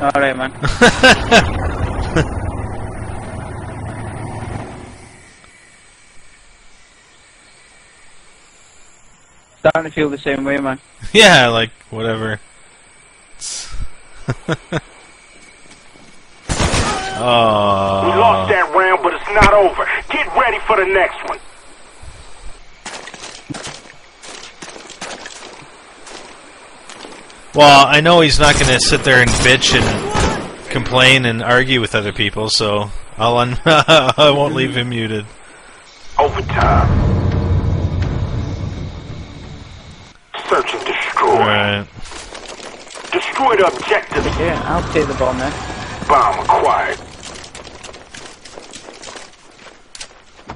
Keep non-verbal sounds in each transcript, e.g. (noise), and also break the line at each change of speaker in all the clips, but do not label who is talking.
Alright, man. (laughs) Starting to feel the same way, man.
yeah, like whatever. oh. (laughs)
We lost that round, but it's not over. Get ready for the next one.
Well, I know he's not going to sit there and bitch and complain and argue with other people, so I'll un (laughs) I won't leave him muted.
Overtime. Search and destroy.
Alright.
Destroy the objective.
Yeah, I'll take the bomb then.
Bomb acquired.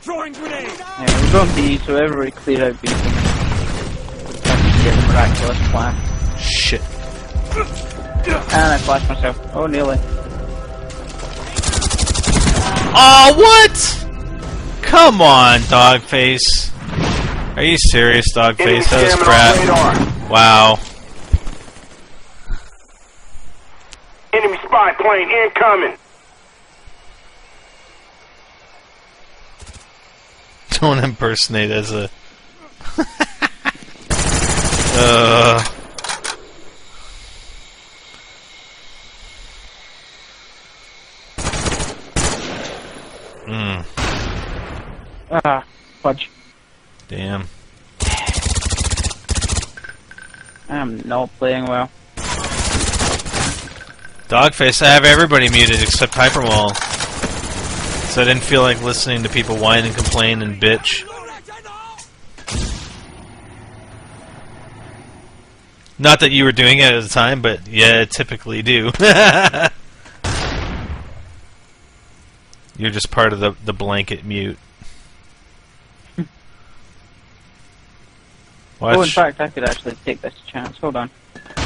Yeah, we're going B, so everybody clear out B. Get the miraculous plan.
Shit.
And I flashed myself. Oh, nearly.
Oh, what? Come on, Dogface. Are you serious,
Enemy
Dogface? That was crap. Wow.
Enemy spy plane incoming.
Don't impersonate as a. (laughs) uh. Mm,
Ah, fudge.
damn.
I'm not playing well.
Dogface, I have everybody muted except Hyperwall. So I didn't feel like listening to people whine and complain and bitch. Not that you were doing it at the time, but yeah, typically do. (laughs) You're just part of the, the blanket mute. Watch,
Oh, in fact, I could actually take this chance. Hold on.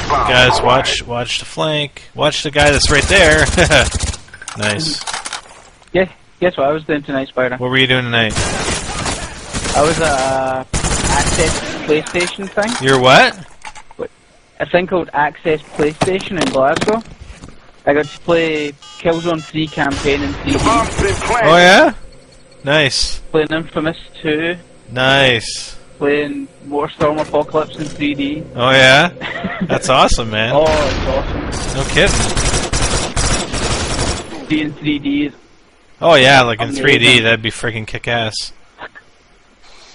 Guys, watch watch the flank. Watch the guy that's right there. (laughs) nice.
Yeah, guess what I was doing tonight, Spider?
What were you doing tonight?
I was at uh, Access PlayStation thing.
You're what?
A thing called Access PlayStation in Glasgow. I got to play Killzone 3 campaign in
The
3D,
bomb's been planted.
Oh yeah? Nice.
playing Infamous 2,
Nice.
Playing Motorstorm Apocalypse in 3D.
Oh yeah? (laughs) That's awesome, man.
Oh, it's awesome.
No kidding.
See in 3D. is-
Oh yeah, like in
Amazing.
3D, that'd be freaking kick ass.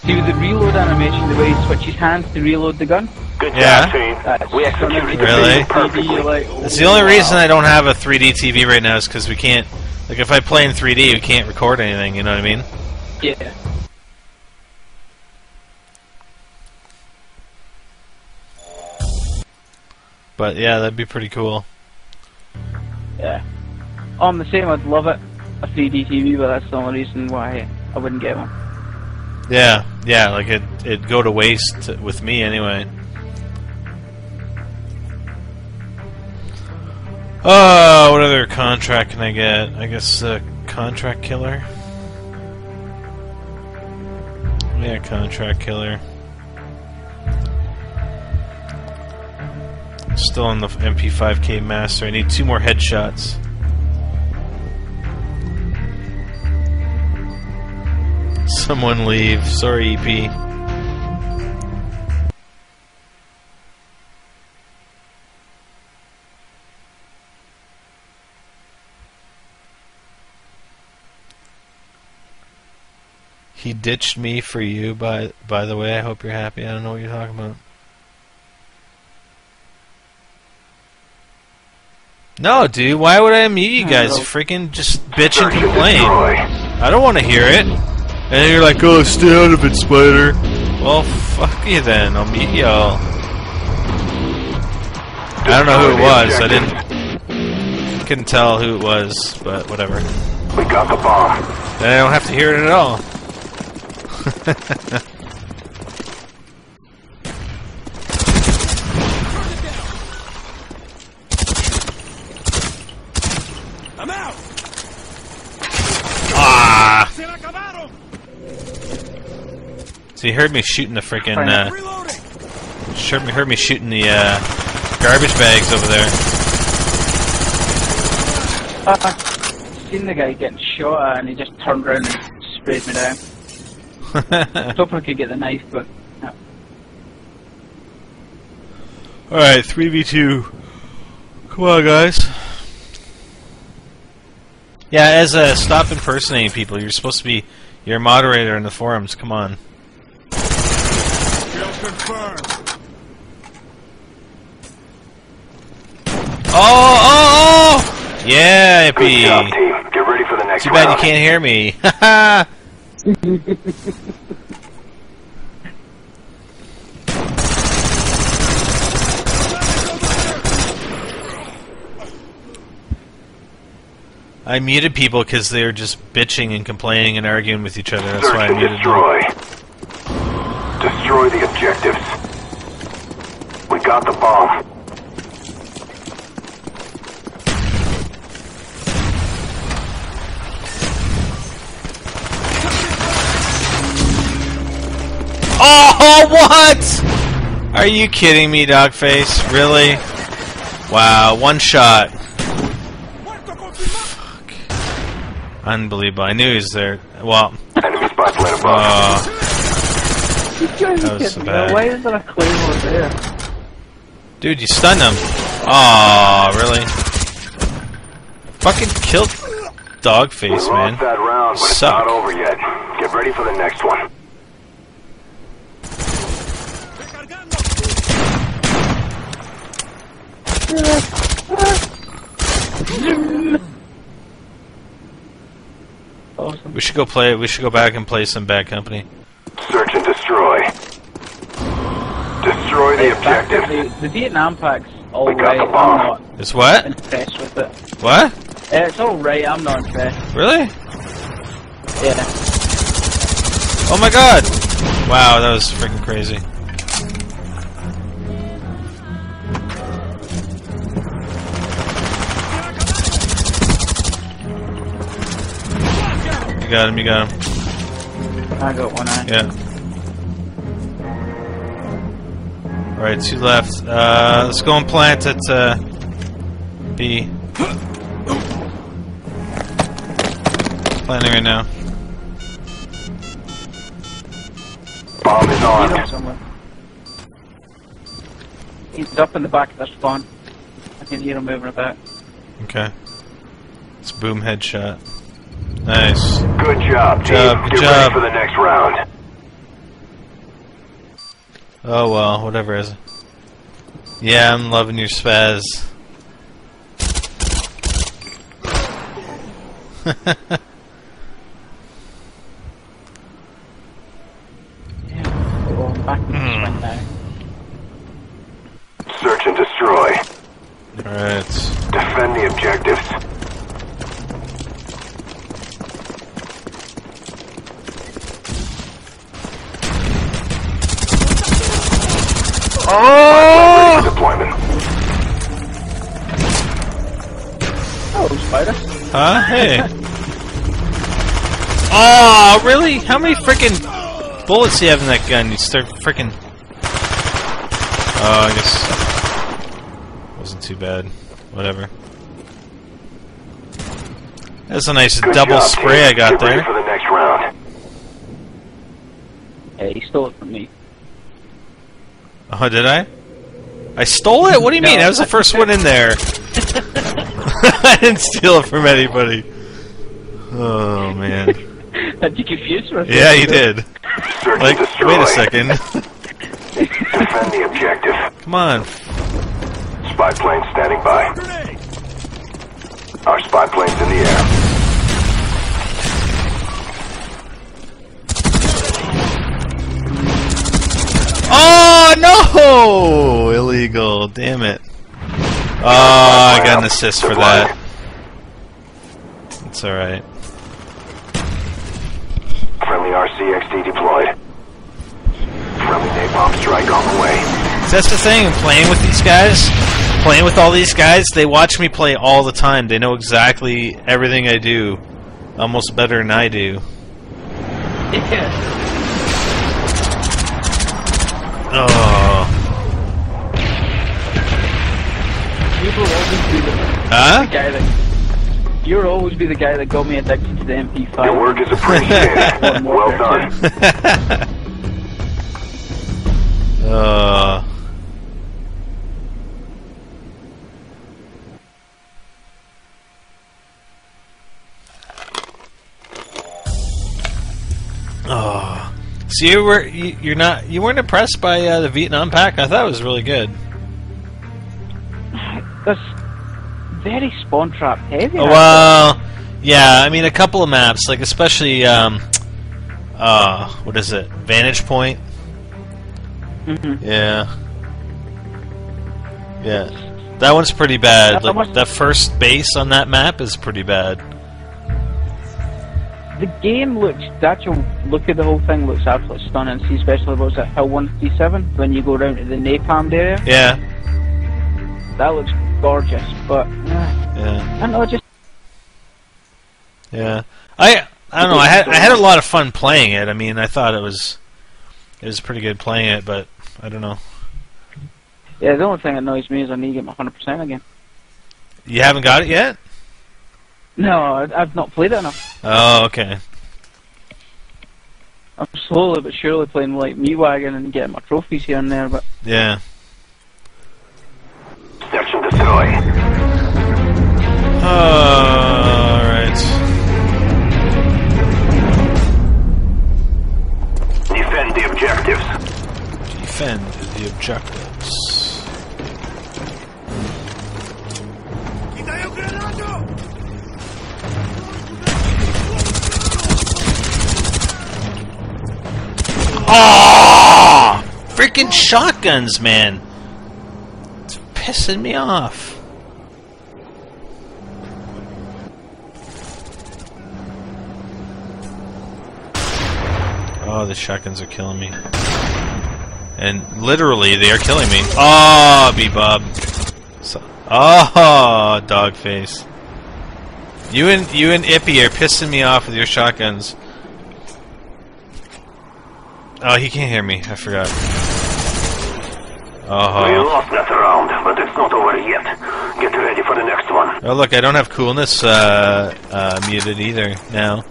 See with the reload animation, the way he switches hands to reload the gun.
Good
Yeah.
job, team.
That's
We executed
Really?
mission
3D,
perfectly.
you're like, oh,
That's the only reason I don't have a 3D TV right now is because we can't. Like, if I play in 3D, we can't record anything. You know what I mean?
Yeah.
But yeah, that'd be pretty cool.
Yeah. I'm the same, I'd love it. A 3D TV, but that's the only reason why I wouldn't get one.
Yeah, yeah. Like it, it'd go to waste with me anyway. Oh, what other contract can I get? I guess uh, contract killer. Yeah, contract killer. Still on the MP5K master. I need two more headshots. Someone leave. Sorry, EP. He ditched me for you. By by the way, I hope you're happy. I don't know what you're talking about. No, dude. Why would I mute you guys? Freaking just bitch and complain. I don't want to hear it. And then you're like, oh, stay out of it, Spider. Well, fuck you then. I'll mute y'all. I don't know who it was. I didn't. Couldn't tell who it was, but whatever.
We got the bomb.
Then I don't have to hear it at all. (laughs)
I'm out!
Ah!
Se la acabaron!
So you heard me shooting the freaking. Uh,
Reloading!
heard me heard me shooting the uh, garbage bags over there.
I seen the guy getting shot at and he just turned around and sprayed me down. I was hoping I could get the knife, but no.
Alright, 3v2. Come on, guys. Yeah, as a stop impersonating people, you're supposed to be you're moderator in the forums. Come on.
Kill confirmed.
Oh, oh, oh! Yeah,
Good job, team. Get ready for the next
Too bad you can't hear me. (laughs) I muted people because they were just bitching and complaining and arguing with each other. That's
Search
why I
and
muted them.
Destroy. The objectives. We got the bomb.
Oh, (laughs) what? Are you kidding me, Dogface? Really? Wow, one shot.
Confirmado.
Unbelievable. I knew he was there. Well,
Enemy plane above.
uh, That was so bad.
Why is there a claymore there?
dude, you stunned him. Aw, really? Fucking killed
we
Dogface,
lost
man.
that round, but it's
Suck.
not over yet. Get ready for the next one.
Awesome.
We should go play. We should go back and play some Bad Company.
Search and destroy. Destroy the
Back to
objectives.
the, the Vietnam pack's
We got
alright.
the
I'm
bomb.
not
It's what?
impressed with it.
What?
Uh, it's alright. I'm not impressed.
Really?
Yeah.
Oh my god! Wow, that was freaking crazy. You got him, you got him.
I got one eye.
Yeah. Alright, two left. Uh, let's go and plant at uh, B. Planting right now.
Bomb is on.
somewhere. He's up in the back of the spawn. I can hear him moving about.
Okay. It's boom headshot. Nice.
Good job, team.
job, good
Get
job.
ready for the next round.
Oh well, whatever is. Yeah, I'm loving your spaz. (laughs)
Yeah. Oh, I'm back in the
Hmm.
swing now.
Search and destroy.
Alright.
Defend the objectives.
Oh!
Deployment.
Oh, spider.
Huh? Hey. (laughs) Oh, really? How many freaking bullets do you have in that gun? You start freaking. Oh, I guess. Wasn't too bad. Whatever. That's a nice
Good
double
job,
spray
team.
I got
Get
there.
for the next round.
Yeah, he stole it from me.
Oh, did I? I stole it? What do you mean?
No.
I was the first one in there. (laughs) (laughs) I didn't steal it from anybody. Oh, man.
Had you confused for a
Yeah, you did.
Search
Like, wait a second. (laughs)
Defend the objective.
Come on.
Spy plane standing by.
Grenade.
Our spy plane's in the air.
Oh no! Illegal. Damn it. Oh, I got an assist for that. It's alright.
Friendly RCXD deployed. Friendly napalm strike on the way.
That's the thing, playing with these guys, playing with all these guys, they watch me play all the time. They know exactly everything I do. Almost better than I do. (laughs)
Yeah.
Oh.
Always do the
Huh?
guy that You'll always be the guy that got me addicted to the MP5.
Your work is appreciated. (laughs) Well done. (laughs)
uh, oh. So you were you, you're not you weren't impressed by uh, the Vietnam pack? I thought it was really good.
That's very spawn trap heavy.
Oh, well, yeah. I mean, a couple of maps, like especially um, uh, what is it? Vantage Point.
Mhm.
Yeah. Yeah. That one's pretty bad.
That
Like the first base on that map is pretty bad.
The game looks, the actual look at the whole thing looks absolutely stunning. See, especially what's it, Hill 157 when you go down to the napalm area.
Yeah.
That looks gorgeous, but, uh,
Yeah.
I don't know, just,
Yeah. I I don't know. I had I had a lot of fun playing it. I mean, I thought it was it was pretty good playing it, but I don't know.
yeah, the only thing that annoys me is I need to get my 100% again.
You haven't got it yet?
No, I've not played it enough.
Oh, okay.
I'm slowly but surely playing like Me Wagon and getting my trophies here and there, but
Yeah
destroy.
Uh, Alright.
Defend the objectives.
Defend the objectives. Ah! Freaking shotguns, man! Pissing me off. Oh, the shotguns are killing me. And literally, they are killing me. Oh, Bebop. So, ah, oh, dog face. You and you and Ippy are pissing me off with your shotguns. Oh, he can't hear me. I forgot.
We
Oh,
lost that round, but it's not over yet. Get ready for the next one.
oh look, I don't have coolness uh, uh, muted either now.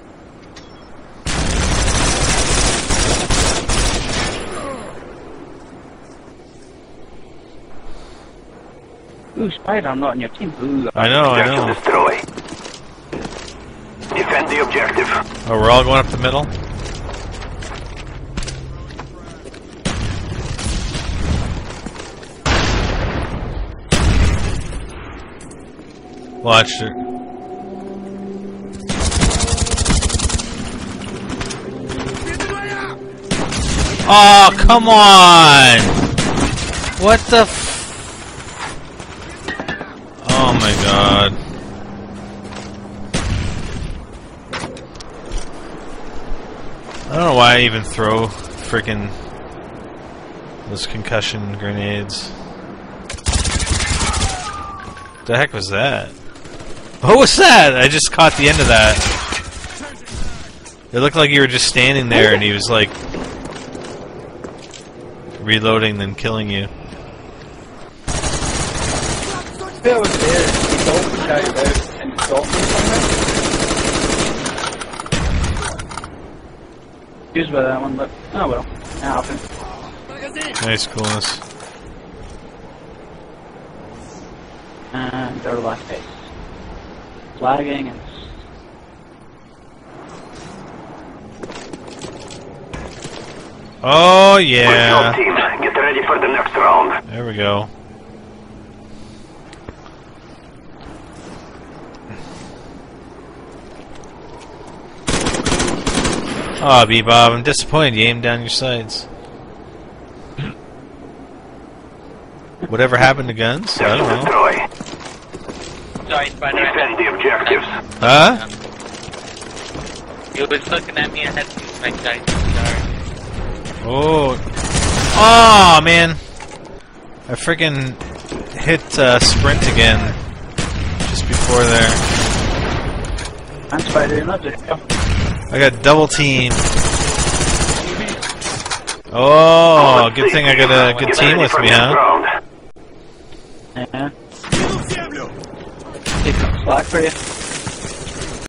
ooh, Spider, I'm not on your team. Ooh,
I know, I know.
destroy. Defend the objective.
Oh, we're all going up the middle. Watch it. Oh, come on! What the Oh my god. I don't know why I even throw freaking those concussion grenades. The heck was that? What was that? I just caught the end of that. It looked like you were just standing there and he was like reloading then killing you.
I was there, the dolphin dived out and stopped me somewhere. Excuse by that one, but oh well, it happened.
Nice coolness.
And our last base. Flagging and
Oh yeah.
team. Get ready for the next round.
There we go. Ah, oh, Bebob, I'm disappointed you aimed down your sights. Whatever happened to guns? I don't
and
know.
Destroy.
Sorry, Spider.
Defend the objectives.
Huh?
You was looking at me. I had to use my sight. Sorry.
Oh. Oh, man. I freaking hit uh, sprint again just before there.
and Spider, you're not just
I got double team. Oh, good thing I got a good team with me, huh?
yeah, black for you.